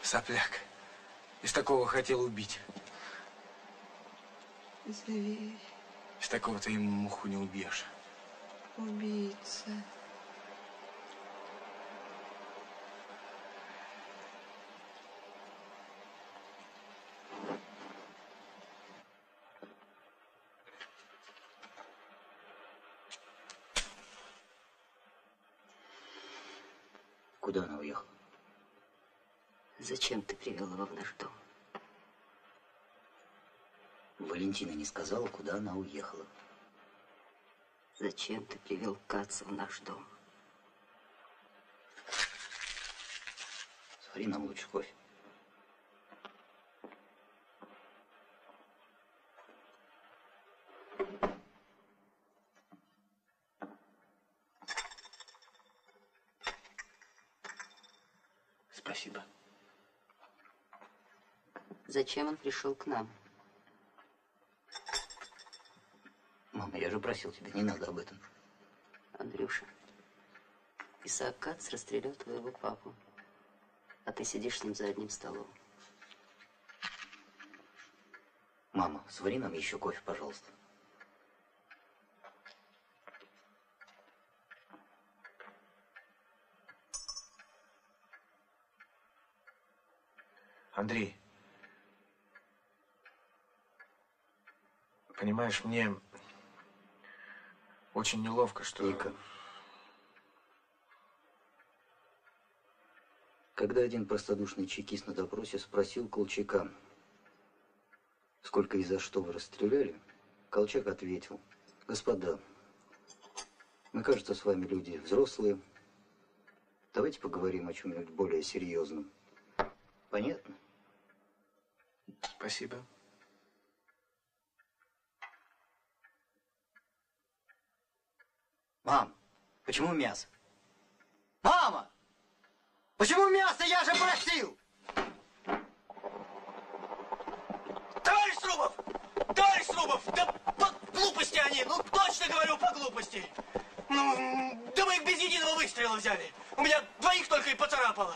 Сопляк. Из такого хотел убить. Зверь, Из такого ты ему муху не убьешь. убийца. Куда она уехала? Зачем ты привел его в наш дом? Валентина не сказала, куда она уехала. Зачем ты привел Каца в наш дом? Свари нам лучше кофе. Спасибо. Зачем он пришел к нам? Просил тебя, не надо об этом. Андрюша, Исаак Кац расстрелял твоего папу, а ты сидишь с ним за одним столом. Мама, свари нам еще кофе, пожалуйста. Андрей, понимаешь, мне очень неловко, что... Ника. Когда один простодушный чекист на допросе спросил Колчака, сколько и за что вы расстреляли, Колчак ответил, господа, мы, кажется, с вами люди взрослые, давайте поговорим о чем-нибудь более серьезном. Понятно? Спасибо. Мам, почему мясо? Мама! Почему мясо? Я же просил! Товарищ Срубов! Товарищ Срубов! Да по глупости они! Ну, точно говорю, по глупости! Ну, да мы их без единого выстрела взяли. У меня двоих только и поцарапало.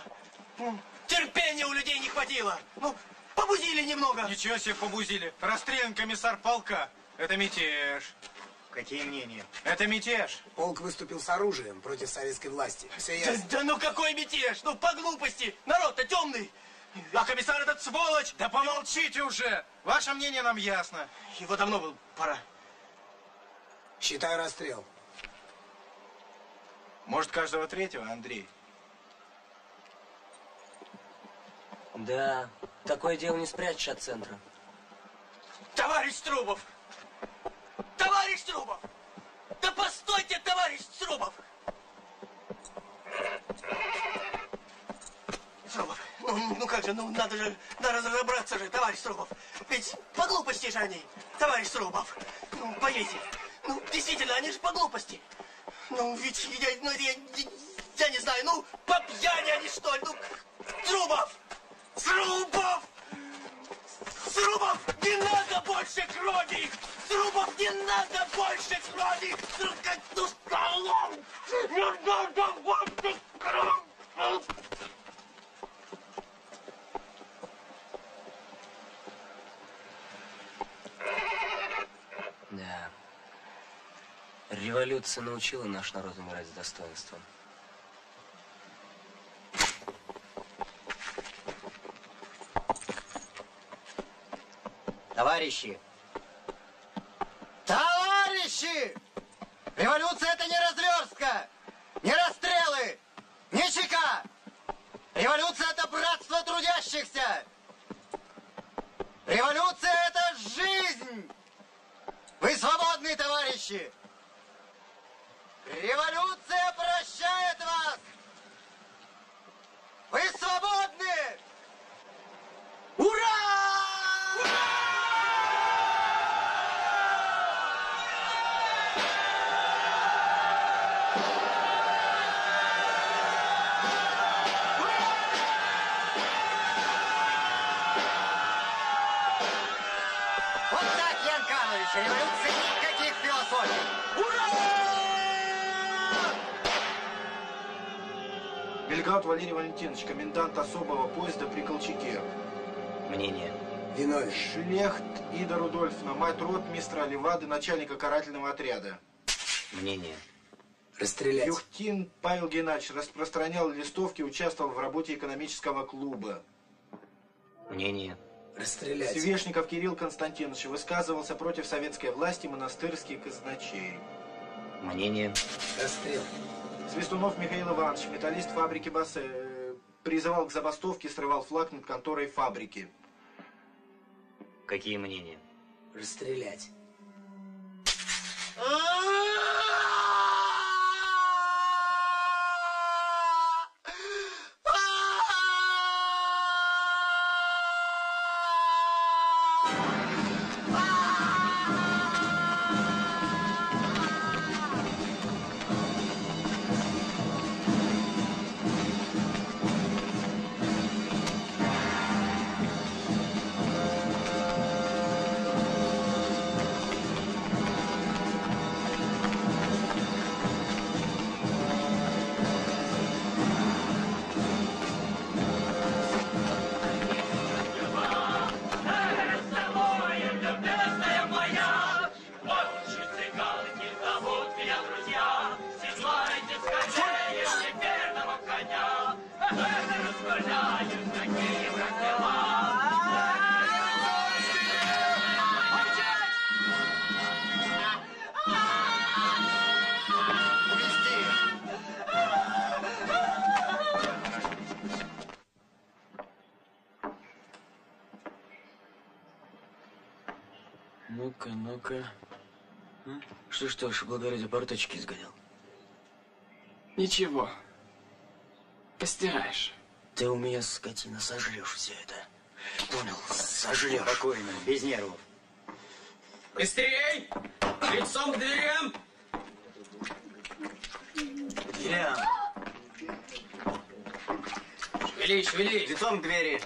Терпения у людей не хватило. Ну, побузили немного. Ничего себе побузили. Расстрелян комиссар полка. Это мятеж. Какие мнения? Это мятеж. Полк выступил с оружием против советской власти. Все Да, ясно. да ну какой мятеж? Ну, по глупости. Народ-то темный. А комиссар этот сволочь. Да помолчите уже. Ваше мнение нам ясно. Его давно было пора. Считаю расстрел. Может, каждого третьего, Андрей? Да, такое дело не спрячешь от центра. Товарищ Трубов! Товарищ Трубов! Да постойте, товарищ Трубов! Трубов, ну, ну как же, ну надо же, надо разобраться же, товарищ Трубов. Ведь по глупости же они, товарищ Трубов. Ну, поймите, ну, действительно, они же по глупости. Ну, ведь я, ну, я, я, не знаю, ну, по пьяни они что ли, ну, Трубов! Срубов! Срубов, не надо больше крови! Срубов! Не надо больше крови! Только ту столом! Не надо больше крови! Да. Революция научила наш народ умирать с достоинством. Товарищи! Товарищи! Революция это не разверстка, не расстрелы, не ЧК. Революция это братство трудящихся. Революция это жизнь. Вы свободны, товарищи. Революция прощает вас. Вы свободны. Бельград Валерий Валентинович, комендант особого поезда при Колчаке. Мнение. Виновен. Шлехт Ида Рудольфовна, мать ротмистра Левады, начальника карательного отряда. Мнение. Расстрелять. Юхтин Павел Геннадьевич распространял листовки, участвовал в работе экономического клуба. Мнение. Расстрелять. Свешников Кирилл Константинович высказывался против советской власти монастырских казначей. Мнение. Расстрел. Свистунов Михаил Иванович, металлист фабрики Бассе, э, призывал к забастовке, срывал флаг над конторой фабрики. Какие мнения? Расстрелять. Что, что ж, благодаря за порточки сгонял? Ничего. Постираешь. Ты у меня, скотина, сожрешь все это. Понял? Сожрешь. Спокойно, без нервов. Быстрей! Лицом к дверям! Дверям. Шевели, шевели! Лицом к двери.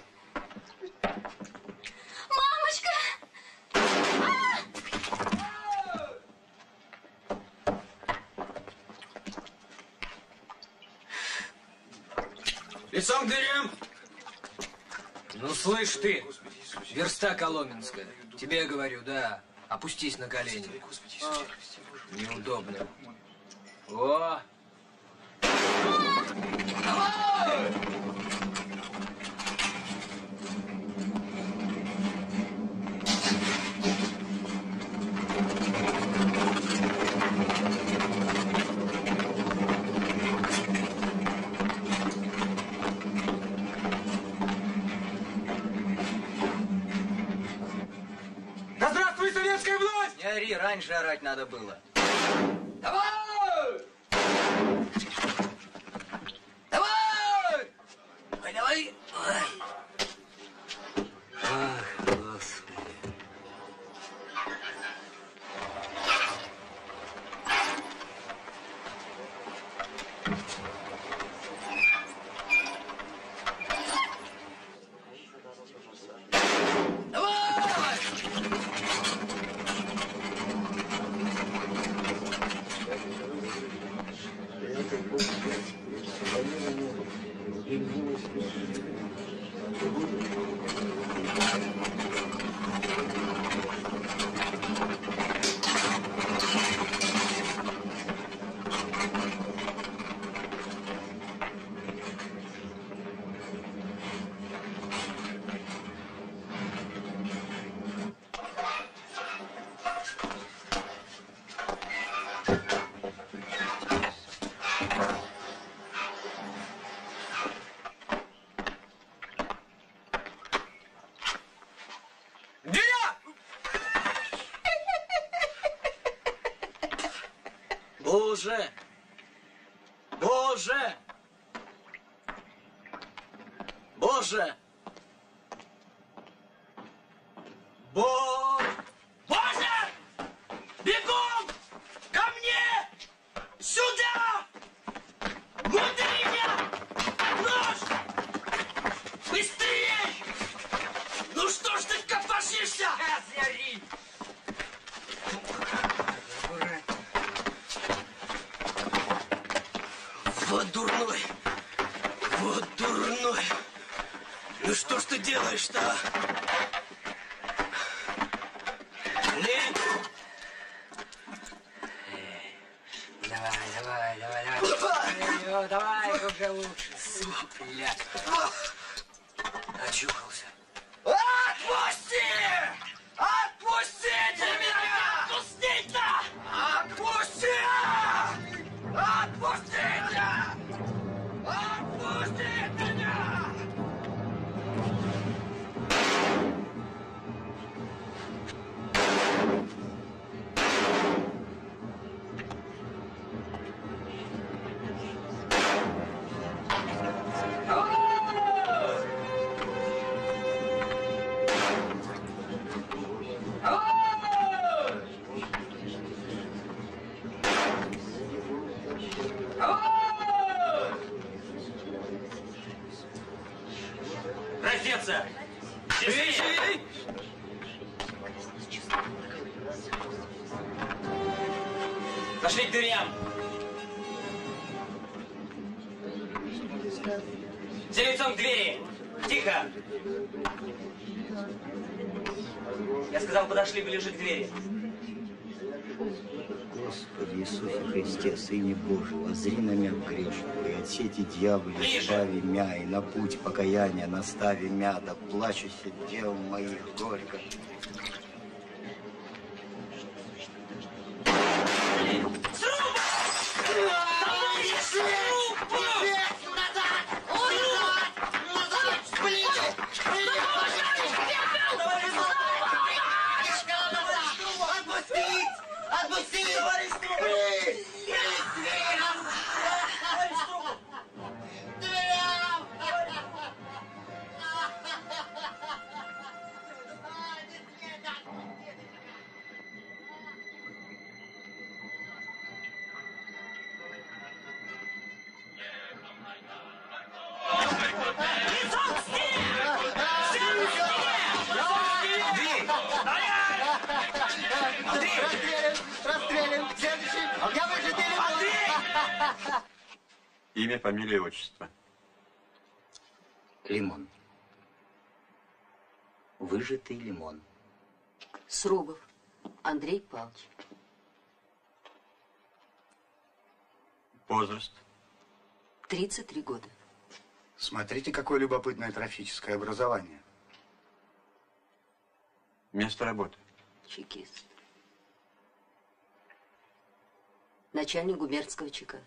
Лицом к дверям! Ну, слышь ты, верста Коломенская, тебе говорю, да, опустись на колени. Неудобно. О! Ори, раньше орать надо было. Давай! Давай! Давай, давай. Ой. Ах, господи. Давай! Боже! Я сказал, подошли ближе к двери. Господи Иисусе Христе, Сыне Божий, возри на меня грешного, и от сети дьяволя избави мя, и на путь покаяния настави мя, да плачуся дел моих горько. Выжатый лимон. Срубов Андрей Павлович. Возраст. 33 года. Смотрите, какое любопытное трофическое образование. Место работы. Чекист. Начальник губернского ЧК.